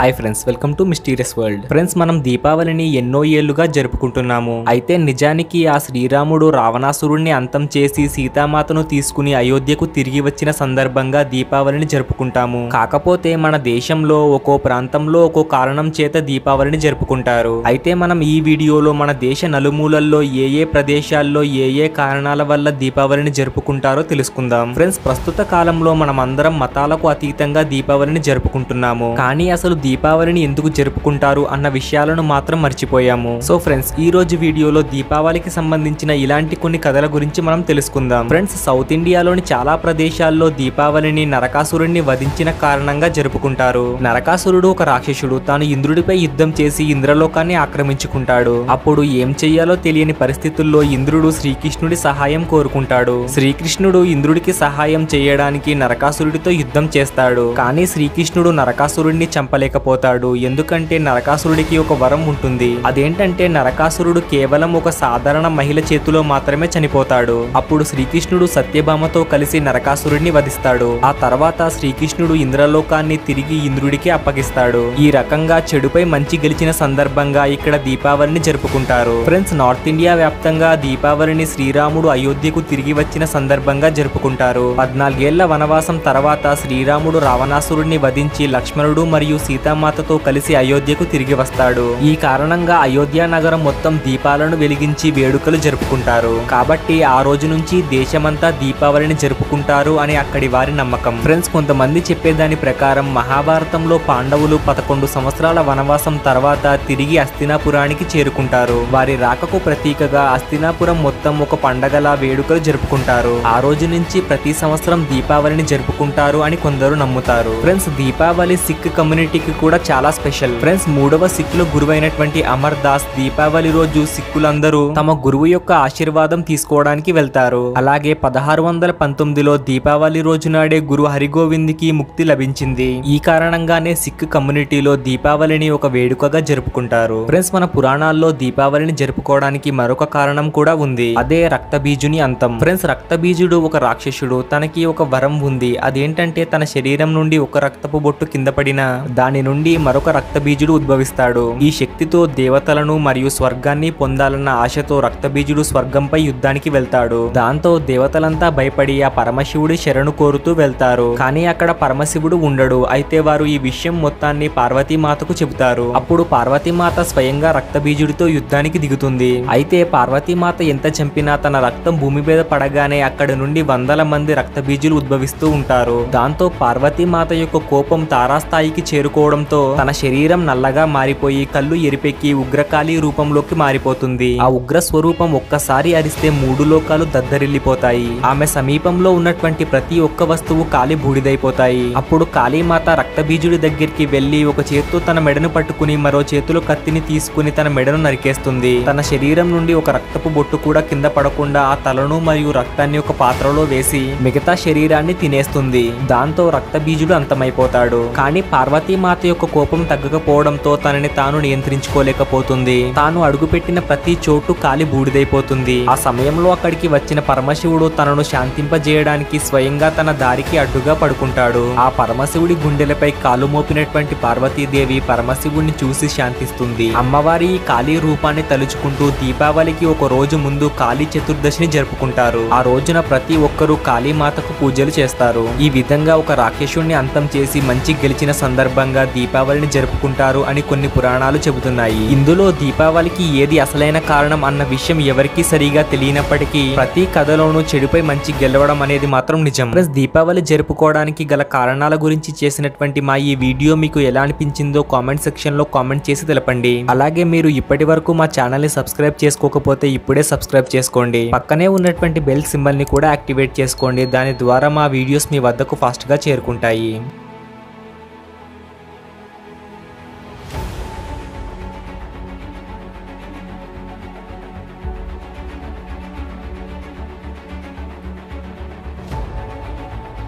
Hi friends welcome to mysterious world friends మనం దీపావళిని ఎన్నో ఏళ్ళుగా జరుపుకుంటున్నాము. అయితే నిజానికి ఆ శ్రీరాముడు రావణాసురుణ్ణి అంతం చేసి సీతామాతను తీసుకుని అయోధ్యకు తిరిగి వచ్చిన సందర్భంగా దీపావళిని జరుపుకుంటాము. కాకపోతే మన దేశంలో ఒక్కో ప్రాంతంలో ఒక్కో కారణం చేత దీపావళిని జరుపుకుంటారు. అయితే మనం ఈ వీడియోలో మన దేశ నలుమూలల్లో ఏ ఏ ప్రదేశాల్లో ఏ ఏ కారణాల వల్ల దీపావళిని జరుపుకుంటారో తెలుసుకుందాం. ఫ్రెండ్స్ ప్రస్తుత కాలంలో మనం అందరం మతాలకు అతీతంగా దీపావళిని జరుపుకుంటున్నాము. కానీ అసలు దీపావళిని ఎందుకు జరుపుకుంటారు అన్న విషయాలను మాత్రం మర్చిపోయాము. సో ఫ్రెండ్స్ ఈ రోజు వీడియోలో దీపావళికి సంబంధించిన ఇలాంటి కొన్ని కథల గురించి మనం తెలుసుకుందాం. ఫ్రెండ్స్ సౌత్ ఇండియాలోని చాలా ప్రదేశాల్లో దీపావళిని నరకాసురుడిని వధించిన కారణంగా జరుపుకుంటారు. నరకాసురుడు ఒక రాక్షసుడు. తాను ఇంద్రుడిపై యుద్ధం చేసి ఇంద్రలోకాన్ని ఆక్రమించుకుంటాడు. అప్పుడు ఏం చెయ్యాలో తెలియని పరిస్థితుల్లో ఇంద్రుడు శ్రీకృష్ణుడి సహాయం కోరుకుంటాడు. శ్రీకృష్ణుడు ఇంద్రుడికి సహాయం చేయడానికి నరకాసురుడితో యుద్ధం చేస్తాడు. కానీ శ్రీకృష్ణుడు నరకాసురుడిని లేకపోతాడు. ఎందుకంటే నరకాసురుడికి ఒక వరం ఉంటుంది. అదేంటంటే నరకాసురుడు కేవలం ఒక సాధారణ మహిళ చేతిలో మాత్రమే చనిపోతాడు. అప్పుడు శ్రీకృష్ణుడు సత్యభామతో కలిసి నరకాసురుడిని వధిస్తాడు. ఆ తర్వాత శ్రీకృష్ణుడు ఇంద్రలోకాన్ని తిరిగి ఇంద్రుడికి అప్పగిస్తాడు. ఈ రకంగా చెడుపై మంచి గెలిచిన సందర్భంగా ఇక్కడ దీపావళిని జరుపుకుంటారు. ఫ్రెండ్స్ నార్త్ ఇండియా వ్యాప్తంగా దీపావళిని శ్రీరాముడు అయోధ్యకు తిరిగి వచ్చిన సందర్భంగా జరుపుకుంటారు. పద్నాలుగేళ్ళ వనవాసం తర్వాత శ్రీరాముడు రావణాసురుడిని వధించి లక్ష్మణుడు మరియు సీత సీతామాతతో కలిసి అయోధ్యకు తిరిగి వస్తాడు. ఈ కారణంగా అయోధ్య నగరం మొత్తం దీపాలను వెలిగించి వేడుకలు జరుపుకుంటారు. కాబట్టి ఆ రోజు నుంచి దేశమంతా దీపావళిని జరుపుకుంటారు అని అక్కడి వారి నమ్మకం. ఫ్రెండ్స్ కొంతమంది చెప్పేదాని ప్రకారం మహాభారతంలో పాండవులు పదకొండు సంవత్సరాల వనవాసం తర్వాత తిరిగి అస్తినాపురానికి చేరుకుంటారు. వారి రాకకు ప్రతీకగా అస్తినాపురం మొత్తం ఒక పండగలా వేడుకలు జరుపుకుంటారు. ఆ రోజు నుంచి ప్రతి సంవత్సరం దీపావళిని జరుపుకుంటారు అని కొందరు నమ్ముతారు. ఫ్రెండ్స్ దీపావళి సిక్ కమ్యూనిటీకి కూడా చాలా స్పెషల్. ఫ్రెండ్స్ మూడవ సిక్కుల గురువైనటువంటి అమర్ దాస్ దీపావళి రోజు సిక్కులందరూ తమ గురువు యొక్క ఆశీర్వాదం తీసుకోవడానికి వెళ్తారు. అలాగే పదహారు వందల పంతొమ్మిదిలో దీపావళి రోజు నాడే గురు హరిగోవింద్కి ముక్తి లభించింది. ఈ కారణంగానే సిక్ కమ్యూనిటీలో దీపావళిని ఒక వేడుకగా జరుపుకుంటారు. ఫ్రెండ్స్ మన పురాణాల్లో దీపావళిని జరుపుకోవడానికి మరొక కారణం కూడా ఉంది. అదే రక్తబీజుని అంతం. ఫ్రెండ్స్ రక్తబీజుడు ఒక రాక్షసుడు. తనకి ఒక వరం ఉంది. అదేంటంటే తన శరీరం నుండి ఒక రక్తపు బొట్టు కింద పడిన దాని నుండి మరొక రక్తబీజుడు ఉద్భవిస్తాడు. ఈ శక్తితో దేవతలను మరియు స్వర్గాన్ని పొందాలన్న ఆశతో రక్తబీజుడు స్వర్గంపై యుద్ధానికి వెళ్తాడు. దాంతో దేవతలంతా భయపడి ఆ పరమశివుడి శరణు కోరుతూ వెళ్తారు. కానీ అక్కడ పరమశివుడు ఉండడు. అయితే వారు ఈ విషయం మొత్తాన్ని పార్వతీమాతకు చెబుతారు. అప్పుడు పార్వతీమాత స్వయంగా రక్తబీజుడితో యుద్ధానికి దిగుతుంది. అయితే పార్వతీమాత ఎంత చంపినా తన రక్తం భూమి మీద పడగానే అక్కడి నుండి వందల మంది రక్తబీజులు ఉద్భవిస్తూ ఉంటారు. దాంతో పార్వతీమాత యొక్క కోపం తారాస్థాయికి చేరుకోవడం చేరుకోవడంతో తన శరీరం నల్లగా మారిపోయి కళ్ళు ఎరిపెక్కి ఉగ్రకాళీ రూపంలోకి మారిపోతుంది. ఆ ఉగ్ర స్వరూపం ఒక్కసారి అరిస్తే మూడు లోకాలు దద్దరిల్లిపోతాయి. ఆమె సమీపంలో ఉన్నటువంటి ప్రతి ఒక్క వస్తువు కాలి బూడిదైపోతాయి. అప్పుడు కాళీమాత రక్తబీజుడి దగ్గరికి వెళ్ళి ఒక చేత్తో తన మెడను పట్టుకుని మరో చేతిలో కత్తిని తీసుకుని తన మెడను నరికేస్తుంది. తన శరీరం నుండి ఒక రక్తపు బొట్టు కూడా కింద పడకుండా ఆ తలను మరియు రక్తాన్ని ఒక పాత్రలో వేసి మిగతా శరీరాన్ని తినేస్తుంది. దాంతో రక్తబీజుడు అంతమైపోతాడు. కానీ పార్వతీమాత యొక్క కోపం తగ్గకపోవడంతో తనని తాను నియంత్రించుకోలేకపోతుంది. తాను అడుగుపెట్టిన ప్రతి చోటు కాలి బూడిదైపోతుంది. ఆ సమయంలో అక్కడికి వచ్చిన పరమశివుడు తనను శాంతింపజేయడానికి స్వయంగా తన దారికి అడ్డుగా పడుకుంటాడు. ఆ పరమశివుడి గుండెలపై కాలు మోపినటువంటి పార్వతీదేవి పరమశివుడిని చూసి శాంతిస్తుంది. అమ్మవారి ఈ కాళీ రూపాన్ని తలుచుకుంటూ దీపావళికి ఒక రోజు ముందు కాళీ చతుర్దశిని జరుపుకుంటారు. ఆ రోజున ప్రతి ఒక్కరూ కాళీమాతకు పూజలు చేస్తారు. ఈ విధంగా ఒక రాక్షసుణ్ణి అంతం చేసి మంచి గెలిచిన సందర్భంగా దీపావళిని జరుపుకుంటారు అని కొన్ని పురాణాలు చెబుతున్నాయి. ఇందులో దీపావళికి ఏది అసలైన కారణం అన్న విషయం ఎవరికీ సరిగా తెలియనప్పటికీ ప్రతి కథలోనూ చెడుపై మంచి గెలవడం అనేది మాత్రం నిజం. ప్లస్ దీపావళి జరుపుకోవడానికి గల కారణాల గురించి చేసినటువంటి మా ఈ వీడియో మీకు ఎలా అనిపించిందో కామెంట్ సెక్షన్లో కామెంట్ చేసి తెలపండి. అలాగే మీరు ఇప్పటి వరకు మా ఛానల్ని సబ్స్క్రైబ్ చేసుకోకపోతే ఇప్పుడే సబ్స్క్రైబ్ చేసుకోండి. పక్కనే ఉన్నటువంటి బెల్ సింబల్ని కూడా యాక్టివేట్ చేసుకోండి. దాని ద్వారా మా వీడియోస్ మీ వద్దకు ఫాస్ట్గా చేరుకుంటాయి.